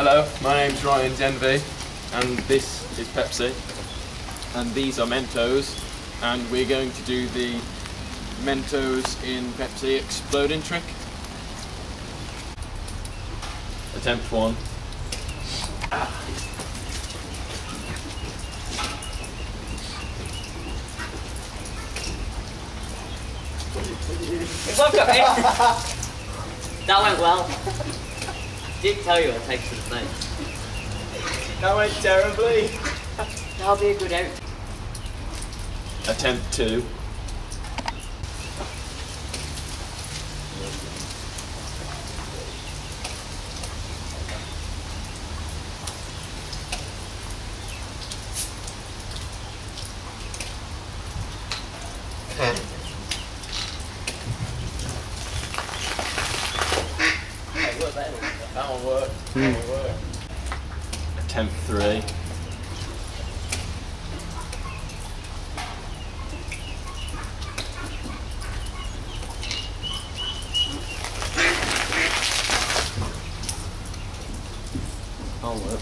Hello, my name's Ryan Denby, and this is Pepsi. And these are Mentos, and we're going to do the Mentos in Pepsi exploding trick. Attempt one. that went well. Did tell you it takes to the face. That went terribly. That'll be a good out. Attempt two. That one worked. That one hmm. worked. Attempt three. I'll work.